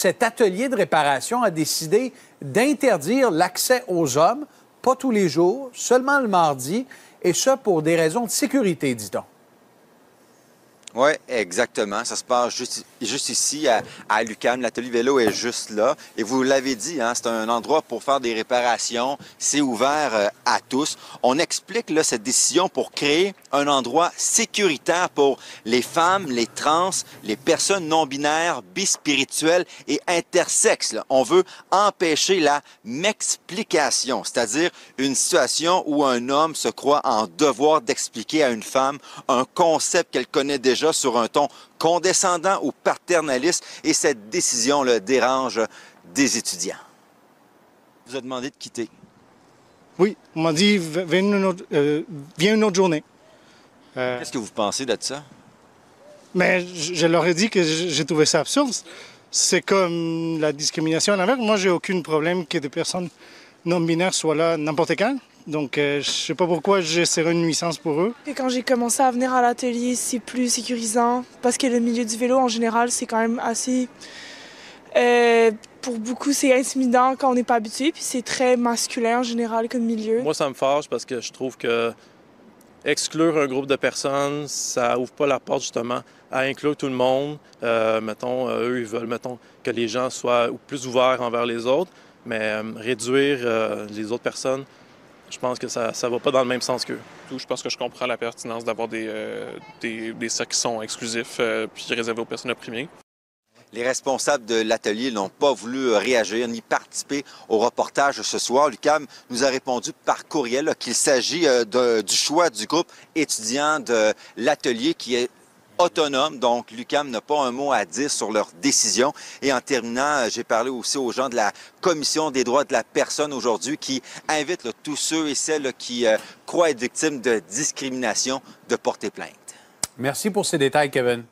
Cet atelier de réparation a décidé d'interdire l'accès aux hommes, pas tous les jours, seulement le mardi, et ce pour des raisons de sécurité, dit-on. Oui, exactement. Ça se passe juste, ici à, à l'UCAM. L'atelier vélo est juste là. Et vous l'avez dit, hein, c'est un endroit pour faire des réparations. C'est ouvert euh, à tous. On explique là, cette décision pour créer un endroit sécuritaire pour les femmes, les trans, les personnes non binaires, bispirituelles et intersexes. On veut empêcher la m'explication, c'est-à-dire une situation où un homme se croit en devoir d'expliquer à une femme un concept qu'elle connaît déjà sur un ton condescendant ou paternaliste et cette décision le dérange des étudiants. Vous a demandé de quitter. Oui, on m'a dit viens une autre, euh, viens une autre journée. Euh, Qu'est-ce que vous pensez de ça? Mais je, je leur ai dit que j'ai trouvé ça absurde. C'est comme la discrimination à Moi, j'ai aucun problème que des personnes non binaires soient là n'importe quand. Donc, euh, je sais pas pourquoi j'ai serré une licence pour eux. Et quand j'ai commencé à venir à l'atelier, c'est plus sécurisant parce que le milieu du vélo, en général, c'est quand même assez... Euh, pour beaucoup, c'est intimidant quand on n'est pas habitué, puis c'est très masculin en général comme milieu. Moi, ça me fâche parce que je trouve que exclure un groupe de personnes, ça ouvre pas la porte justement à inclure tout le monde. Euh, mettons, eux, ils veulent, mettons, que les gens soient plus ouverts envers les autres, mais euh, réduire euh, les autres personnes, je pense que ça ne va pas dans le même sens qu'eux. Je pense que je comprends la pertinence d'avoir des, euh, des, des cercles qui sont exclusifs euh, puis réservés aux personnes opprimées. Les responsables de l'atelier n'ont pas voulu réagir ni participer au reportage ce soir. Lucam nous a répondu par courriel qu'il s'agit euh, du choix du groupe étudiant de l'atelier qui est Donc, l'UCAM n'a pas un mot à dire sur leur décision. Et en terminant, j'ai parlé aussi aux gens de la Commission des droits de la personne aujourd'hui qui invite tous ceux et celles qui euh, croient être victimes de discrimination de porter plainte. Merci pour ces détails, Kevin.